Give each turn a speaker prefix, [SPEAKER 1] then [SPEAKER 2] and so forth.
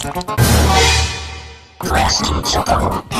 [SPEAKER 1] Prestige.
[SPEAKER 2] いやいや。